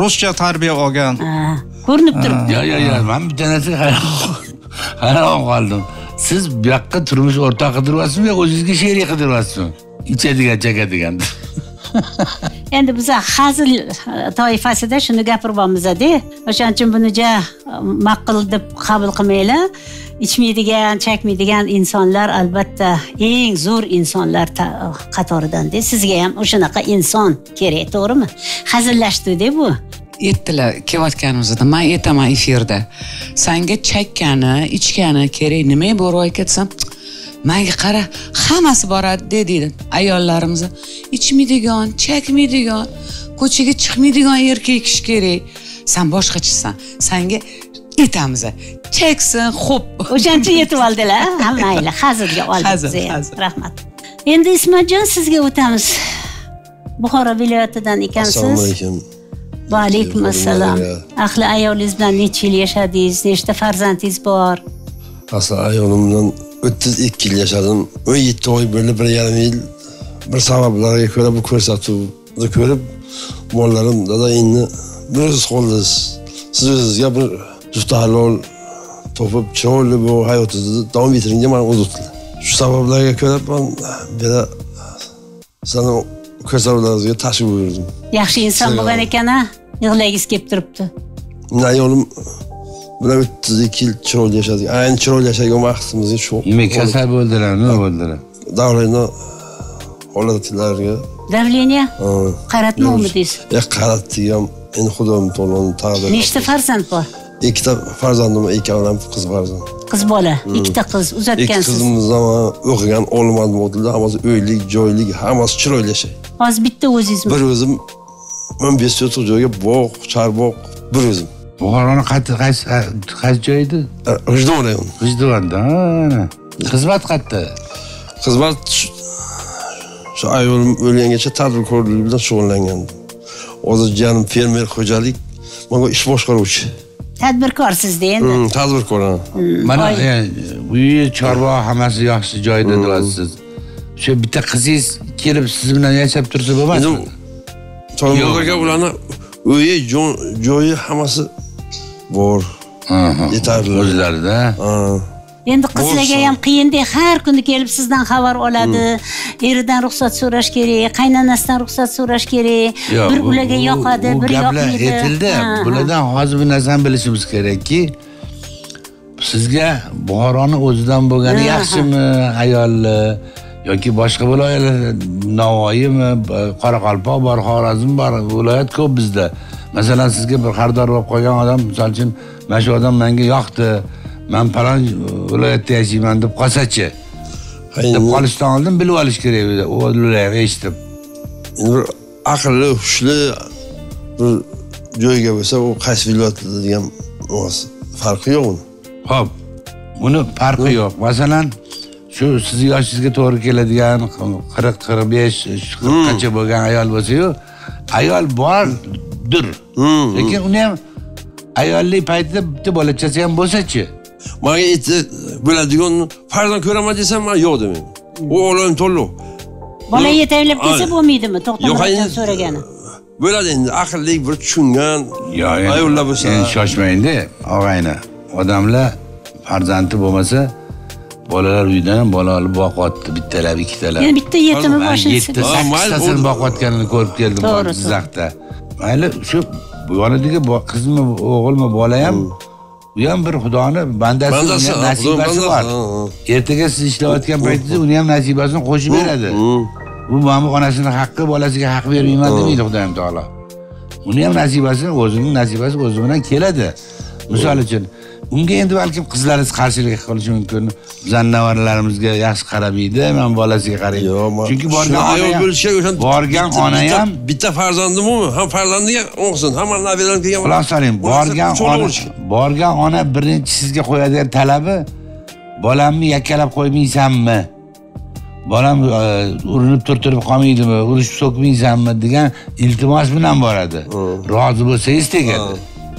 ruscha tarbiya olgan. Ko'rinib turibdi. Yo yo yo man bitta narsaga hayron hayron qoldim. Siz bu yoqqa turmush o'rtoq qidiryapsizmi yo o'zingizga sherik qidiryapsizmi ichadigan chakadigan. Endi biza hazil toifasida shuni gapiryapmizda o'shaning uchun buni ja ma'qul deb qabul qilmanglar ichmaydigan chakmaydigan insonlar albatta eng zo'r insonlar ta- e, qatoridanda sizga ham o'shanaqa inson kerak to'g'rimi? Hazillashdik bu. Aytdilar kelayotganimizda man aytaman efirda. Sanga chakkani ichgani kerak nimaga boryapti desam manga qara hammasi boradida deydi ayollarimiz. Ichmaydigan chakmaydigan ko'chaga chiqmaydigan erkak kishi kerak. San boshqachasan sanga aytamiz chaksin xo'p. O'shaning uchun yetib oldilar ha? Mayli hazilga oldik. Rahmat. Endi ismatjon sizga o'tamiz. Buxoro viloyatidan assalomu ekansiz alaykum. Va alaykum assalom ahli ayolingiz bilan necha yil yashadingiz? Nechta farzandingiz bor? Asli ayolim bilan o'ttiz ikki yil yashadim. O'n yetti oy bo'ldi bir yarim yil. Bir sabablarga ko'ra bu ko'rsatuvni ko'rib bolalarim dada endi bir o'ziz qoldingiz siz o'zizga bir juft halol topib chiroyli bu hayotingizni davom ettiring deb mani o'zitdilar shu sabablarga ko'ra man bera sizlarni ko'rsatuvlaringizga tashrif buyurdim. Yaxshi inson bo'lgan ekan a yig'lagingiz kelib turibdi. Meni ayolim bilan o'ttiz ikki yil chiroyli yashadik. Ayni chiroyli yashagan vaqtimizga shu nima kasal bo'ldilar nima bo'ldilar? Davleni holatlariga давление ha, qaratmovmidingiz e qaratdik ham endi xudoim taoloni taqdiri nechta farzand bor ikkita farzandim ikkovi qiz farzand qiz bola ikkita qiz ikki uzatgansiz. qizimiz ham o'qigan olmadim o'tildi hammasi uylik joylik hammasi chiroyli yashaydi hozir bitta o'zingizmi bir o'zim o'n besh sotix joyga bog' chorboq bir o'zim. Buxoroni qaysi qaysi qaysi joy edi g'ijduvon g'ijduvonda ana. Xizmat qayerda? Xizmat shu- shu ayolim o'lgangacha tadbirkorlik bilan shug'ullangandim hozir jiyanim fermer xo'jalik manga ish boshqaruvchi tadbirkorsizda endi Hmm, tadbirkor ha. mana e, uyi chorva hammasi yaxshi joyda deyapsiz shu bitta qizingiz kelib siz bilan yashab tursa bo'lmasmi? To'g'riga ularni uyi jo- joyi hammasi bor. Aha, yetarli. o'zlarida. Endi qizlarga ham qiyindek har kuni kelib sizdan xabar oladi. Eridan ruxsat so'rash kerak qaynonasidan ruxsat so'rash kerak. Bir ularga yoqadi bir gaplar yoqmaydi. aytildi Ha, ha. bulardan hozir bir narsani bilishimiz kerakki sizga buxoroni o'zidan bo'lgani yaxshimi ayolni yoki boshqa viloyatlar navoiymi qoraqalpoq bor xorazm bor viloyat ko'p bizda. Masalan sizga bir xaridor bo'lib qolgan odam misol uchun mana shu odam menga yoqdi man falon viloyatda yashayman deb qolsachi deb qolishdan oldin bilib olish kerak edi eshitib endi bir aqlli hushli bir joyga bo'lsa u qaysi viloyatda degan farqi yo'q uni Xo'p, buni farqi yo'q. Masalan, shu sizni yoshingizga to'g'ri keladigan 40-45 qirqqacha bo'lgan ayol bo'lsa-yu, ayol bordir. Lekin uni ham ayollik paytida bitta bolachasi ham bo'lsa-chi. Manga aytdi bo'ladigan farzand ko'raman desam man yo'q demayman u o'g'lim to'liq bola yetaklab kelsa Ay. bo'lmaydimi to'xtamasdan so'ragani bo'ladi endi aqlli bir tushungan Yo, ayollar bo'lsa endi shoshmangda, og'ayni. Odamlar farzandi bo'lmasa, bolalar uyidan ham bola olib boqyapti, bittalab, ikkitalab. endi bitta yetimi boshini yetti silab- Ha, mayli, sakkiztasini boqayotganini ko'rib keldim To'g'ri. Jizzaxda. Mayli shu yonidagi qizmi o'g'ilmi bola ham u ham bir xudoni bandasi, Bandasi, nasibasi bor. Ertaga siz ishlayotgan paytingizda uni ham nasibasini qo'shib beradi. Bu mana onasini haqqi bolasiga haq bermayman demaydi Xudoyim taolo. Uni ham nasibasi o'zining nasibasi o'zi bilan keladi. Misol uchun unga endi balkim qizlaringiz qarshilik qilishi mumkin. Bizning nevaralarimizga yaxshi qaramaydi, men bolasiga qaraydi. Yo'q, man- Chunki borgan ayol ham- bo'lishi kerak, o'shan borgan ona ham bitta farzandimi ham farzandiga o'qsin hamma nabiralar kelgan Quloq soling, borgan ona borgan ona birinchi sizga qo'yadigan talabi bolamni yakkalab qo'ymaysanmi? Bolam e, urinib turtirib qolmaydimi? Urishib so'kmaysanmi degan iltimos bilan boradi. Rozi bo'lsangiz tegadi.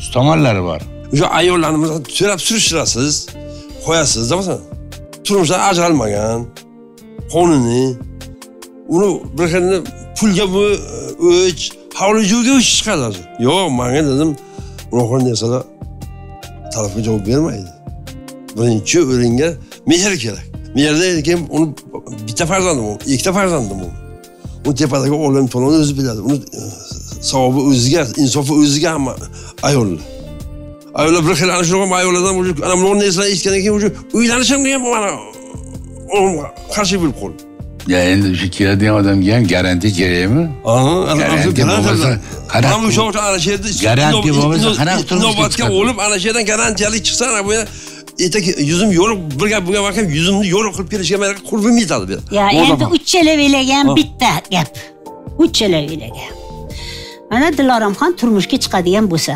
Shu tomonlari bor. O'sha ayollarni so'rab surishtirasiz qo'yasiz masalan turmushdan ajralmagan qonuniy uni bir xilni pulga bu o'ch hovlijo'ga o'ch chiqadi yo'q manga dedim unaqa narsalar talabga javob bermaydi birinchi o'ringa mehr kerak mehrdan keyin uni bitta farzandim ikkita farzandim u uni tepadagi o'g'lim to'lani o'zi biladi uni e, savobi o'ziga insofi o'ziga hamma ayollar ayollar bir xil ana shunaqa ayollardan уже ana bunaqa narsalarni eshitgandan keyin уже uylanishimga ham mana qarshi bo'lib qoldi ya endi o'sha keladigan odamga ham garantiya kerakmi Garantiya bo'lmasa mana o'sha ana shu yerda Garantiya bo'lmasa qanaqa turmushga inobatga olib ana shu yerdan garantiyali chiqsa ana bu ertaga yuzim yo'riq bir gap bo'lgan vaqt yuzimni yo'riq qilib berishga meni qurbim yetadi bu yerda ya endi uchalaringlarga ham Ha. bitta gap. Uchalaringlarga mana diloramxon turmushga chiqadigan bo'lsa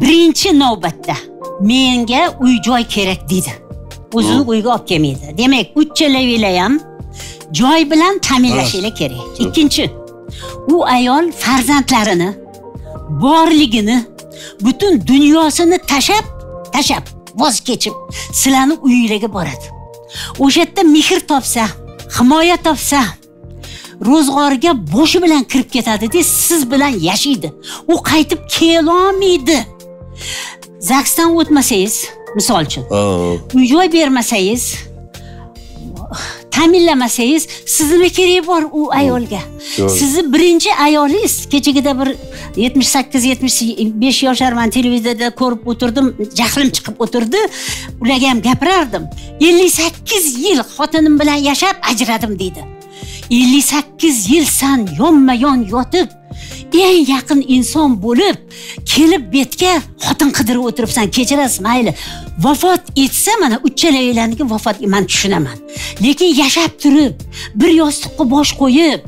birinchi navbatda menga uy joy kerak deydi o'zini uyga olib kelmaydi. Demak uchalaringlar ham joy bilan ta'minlashinglar kerak. Ikkinchi u ayol farzandlarini borligini butun dunyosini tashab tashab voz kechib sizlarni uyinglarga boradi. O'sha yerda mehr topsa himoya topsa ro'zg'orga boshi bilan kirib ketadida siz bilan yashaydi. U qaytib kelolmaydi zagsdan o'tmasangiz misol uchun uy joy bermasangiz ta'minlamasangiz sizni nima keragi bor u ayolga. Sizni birinchi ayolingiz kechagida bir yetmish sakkiz yetmish besh yosharman televizorda ko'rib o'tirdim jahlim chiqib o'tirdi ularga ham gapirardim. Ellik sakkiz yil xotinim bilan yashab ajradim deydi. Ellik sakkiz yil san yonma yon yotib eng yaqin inson bo'lib kelib betga xotin qidirib o'tiribsan kechirasiz mayli. Vafot etsa mana uchalaringlarniki vafot e, man tushunaman. Lekin yashab turib bir yostiqqa bosh qo'yib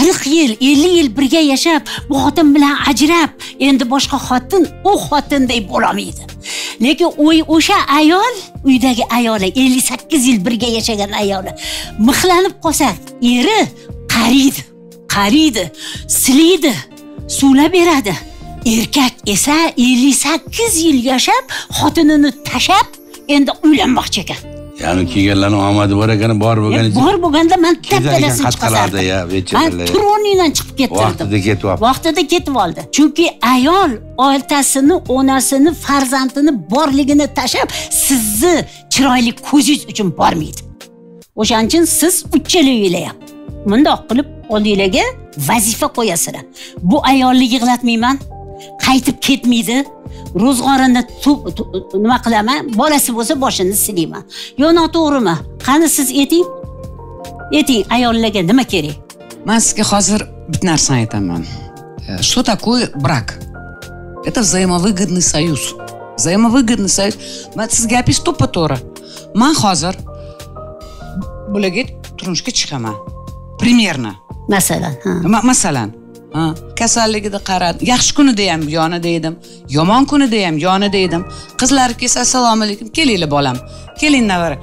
qirq yil ellik yil birga yashab bu xotin bilan ajrab endi boshqa xotin u xotinday bo'lolmaydi lekin o'y o'sha ayol uydagi ayoli ellik sakkiz yil birga yashagan ayoli mixlanib qolsa eri qariydi qariydi silaydi suvlab beradi erkak esa ellik sakkiz yil yashab xotinini tashab endi uylanmoqchi ekan. Ya'ni kelganlarni omadi bor ekan bor E, bo'lganicha bor bo'lganda man chiqazardim. o'rningdan chiqib kettirdim. Vaqtida ketyapti. Vaqtida ketib oldi. Chunki ayol otasini onasini farzandini borligini tashlab sizni chiroyli ko'zingiz uchun bormaydi. O'shaning uchun siz uchalaringlar ham bundoq qilib oldinglarga vazifa qo'yasizlar. Bu ayolni yig'latmayman qaytib ketmaydi. Ro'zg'orini nima qilaman? Bolasi bo'lsa boshini silayman. Yo noto'g'rimi? Qani siz ayting ayting ayollarga nima kerak? Man sizga hozir bitta narsani aytaman. Что такое брак это взаимовыгодный союз взаимовыгодный союз man siz gapingiz to'ppa to'g'ri. Man hozir bularga turmushga chiqaman. Примерно masalan ha. Ma- masalan ha, kasalligida qarab yaxshi kunida ham yonida edim yomon kunida ham yonida edim qizlari kelsa assalomu alaykum kelinglar bolam. Keling navara.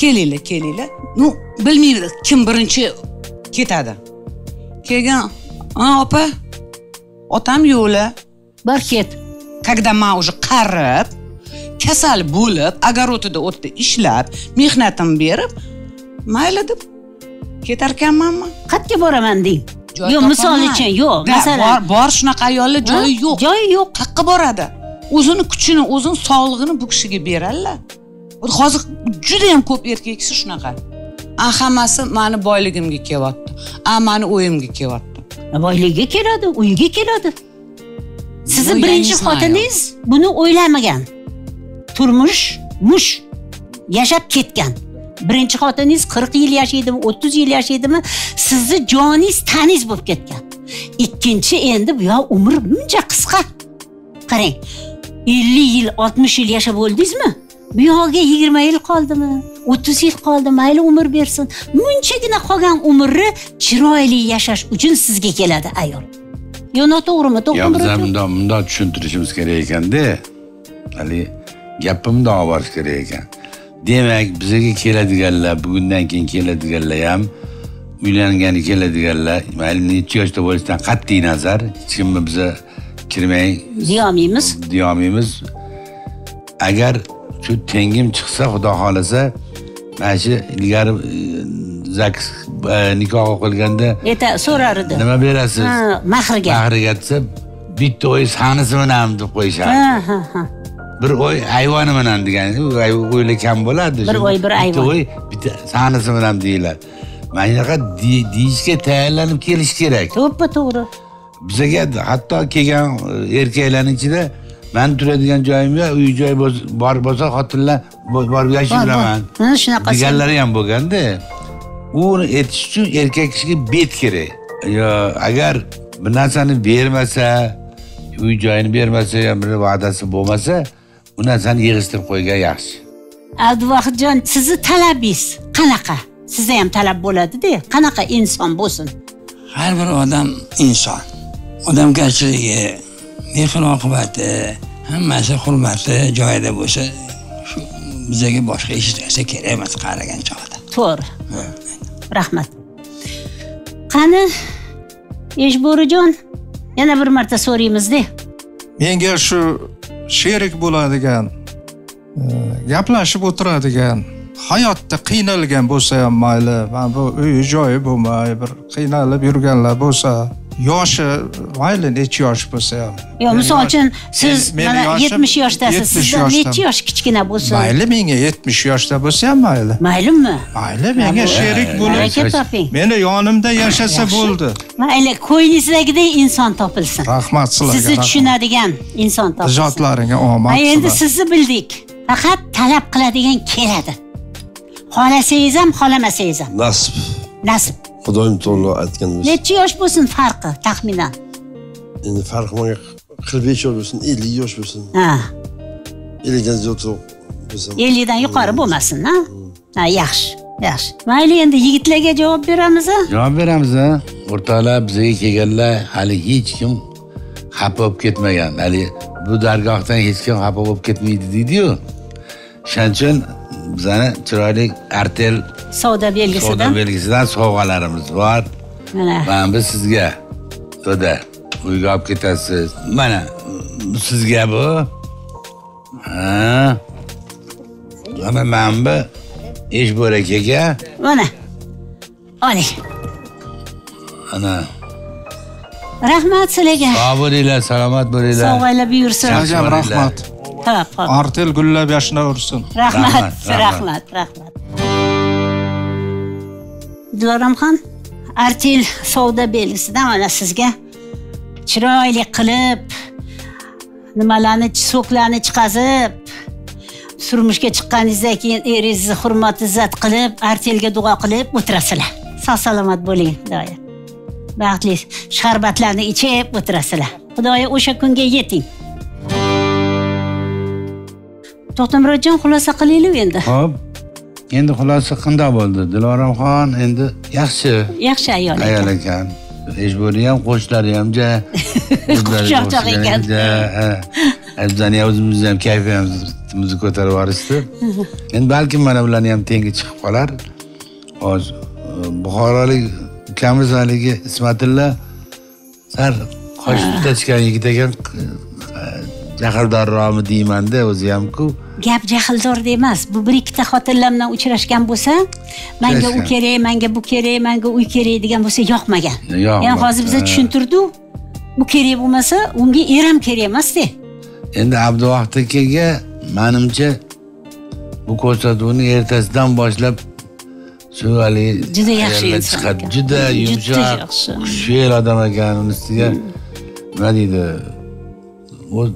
Kelinglar kelinglar. Ну bilmaydi kim birinchi ketadi. Kelgan ha opa otam yo'qlar bor ket. Когда man уже qarib kasal bo'lib огородida o'tda ishlab mehnatim berib mayli deb ketarkanmanmi qayerga boraman deng? Yo'q misol uchun yo'q masalan bor, shunaqa ayollar joyi yo'q. Joyi yo'q. Qayerqa boradi? O'zini kuchini o'zini sog'lig'ini bu kishiga beradilar hozir juda yam ko'p erkaklar shunaqa. A hammasi mani boyligimga kelyapti. A mani o'yimga kelyapti. Boyligiga keladi uyga keladi. Sizni birinchi xotiningiz buni o'ylamagan. Turmush mush yashab ketgan birinchi xotiningiz qirq yil yashaydimi o'ttiz yil yashaydimi? Sizni joningiz taningiz bo'lib ketgan. Ikkinchi endi bu yoq umr buncha qisqa. Qarang ellik yil oltmish yil yashab o'ldingizmi bu yog'iga yigirma yil qoldimi? o'ttiz yil qoldi mayli umr bersin. Munchagina qolgan umrni chiroyli yashash uchun sizga keladi ayol. Yo noto'g'rimi? To'g'rimi biz ham bundoq bundoq tushuntirishimiz kerak ekanda. Haligi gapni bundoq olib borish kerak ekan demak bizaga keladiganlar bugundan keyin keladiganlar ham uylangani keladiganlar mayli necha yoshda bo'lishidan qat'iy nazar hech kimni biza kirmay deyolmaymiz deyolmaymiz agar shu tengim chiqsa xudo xohlasa mana shu ilgari e, zaks e, nikoh o'qilganda ayta so'rar edi. nima berasiz? Mahrga bahriga desa bitta oy sanisi bilan deb qo'yishadi. Ha ha ha bir oy ayvoni bilan degani u ay- o'ylar kam bo'ladi. Bir oy, bir bitta ayvon. oy bitta sanisi bilan deyiladi. Mana shunaqa de- deyishga tayyorlanib kelish kerak. To'ppa to'g'ri? Bizaga hatto kelgan e, erkaklarni ichida man turadigan joyim yo'q uy joy bor bo'lsa xotinlar bo- borib bor. Ha, shunaqa deganlari ham bo'lganda uni aytish uchun erkak kishiga bet kerak. Yo agar bir narsani bermasa uy joyini bermasa yo bir va'dasi bo'lmasa u narsani yig'ishtirib qo'ygan yaxshi. Abduvohidjon sizni talabingiz qanaqa? Sizda ham talab bo'ladida qanaqa inson bo'lsin? Har bir odam inson. Odamgarchiligi mehr oqibati hammasi hurmati joyida bo'lsa shu bizaga boshqa hech narsa kerak emas qaragan chog'da. To'g'ri. Rahmat. Qani eshbo'rijon yana bir marta so'raymizda. Menga shu sherik bo'ladigan e, gaplashib o'tiradigan hayotda qiynalgan bo'lsa ham mayli. Mana bu uy joyi bo'lmay bir qiynalib yurganlar bo'lsa yoshi mayli necha yosh bo'lsa ham. Yo Meni misol uchun siz mana yetmish yoshdasiz. 70 sizdan necha yosh kichkina bo'lsin? Mayli menga yetmish yoshda bo'lsa ham mayli. Maylimi? Mayli menga sherik bo'lib baraka toping. Meni yonimda yashasa bo'ldi. Mayli ko'nglingizdagidek inson topilsin. Rahmat sizlarga sizni tushunadigan inson topilsin. Ijodlaringga omad endi sizni bildik. Faqat talab qiladigan keladi. Xohlasangiz ham xohlamasangiz ham nasib nasib xudoyim to'g'ri aytganimiz necha yosh bo'lsin farqi taxminan? Endi farqi manga qirq besh yosh bo'lsin ellik yosh bo'lsin. Ha. Ellikdan ziyod bo'lsin ellikdan yuqori bo'lmasin ha? Ha yaxshi yaxshi. Mayli endi yigitlarga javob beramiz a javob beramiz a o'rtoqlar bizaga kelganlar hali hech kim xafa bo'lib ketmagan. Hali bu dargohdan hech kim xafa bo'lib ketmaydi deydiyu. Shuning uchun bizani chiroyli artel savdo savdo belgisidan belgisidan sovg'alarimiz bor. Mana. Mana bu sizga to'da uyga olib ketasiz. Mana sizga bu. Ha. Mana mana bu eshbo'r akaga mana. Oling. Ana. Rahmat sizlarga. Sog' bo'linglar salomat bo'linglar. Sog'aylar buyursin rahmat Xo'p. artel gullab yashnaversin rahmat Rahmat, rahmat. rahmat diloramxon artel savdo belgisidan mana sizga chiroyli qilib nimalarni so'klarni chiqazib turmushga chiqqaningizdan keyin eringizni hurmat izzat qilib artelga duo qilib o'tirasizlar. Sog' salomat bo'ling xudoyo. Baxtli sharbatlarni ichib o'tirasizlar. Xudoyo o'sha kunga yeting to'xtamurodjon xulosa qilaylik endi. Ho'p endi xulosa qandoq bo'ldi? Diloramxon endi yaxshi. Yaxshi ayol ayol ekan. Ekan eshbo'ri ham qo'shnilari ham ja. Quchoqchoq ekan. bizani ham o'zimizni ham kayfiyatimizni ko'tarib yuborishdi. Endi balkim mana bularni ham tengi chiqib qolar. Hozir e, buxorolik ukamiz haligi ismatilla sal qosh tutashgan yigit ekan jahldorroqmi deymanda o'zi hamku gap jahldorda emas bu bir ikkita xotinlar bilan uchrashgan bo'lsa manga u kerak manga bu kerak manga uy kerak degan bo'lsa yoqmagan. Yani hozir biza tushuntirdi bu kerak bo'lmasa unga er ham kerak emasda endi abduvahid akaga manimcha bu ko'rsatuvni ertasidan boshlab shu haligi Juda yaxshi chiqadi. juda yumshoq xushfe'l odam ekan uni ustiga nima deydi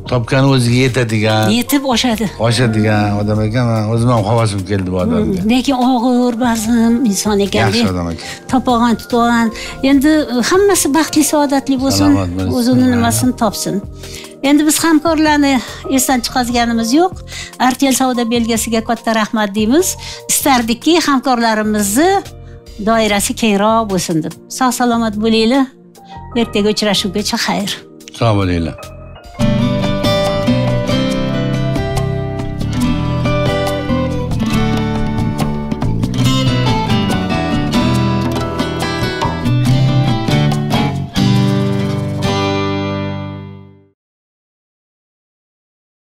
topgani o'ziga yetadigan yetib oshadi. oshadigan odam ekan man o'zim ham havasim keldi bu odamga. lekin og'ir bazm inson ekanda yaxshi odam ekan. topolgan tutolgan. Endi e, hammasi baxtli saodatli bo'lsin. o'zini nimasini topsin. Endi biz hamkorlarni esdan chiqazganimiz yo'q. Artel savdo belgisiga katta rahmat deymiz. Istardikki hamkorlarimizni doirasi kengroq bo'lsin deb. Sog' salomat bo'linglar. Ertaga uchrashuvgacha xayr. Sog' bo'linglar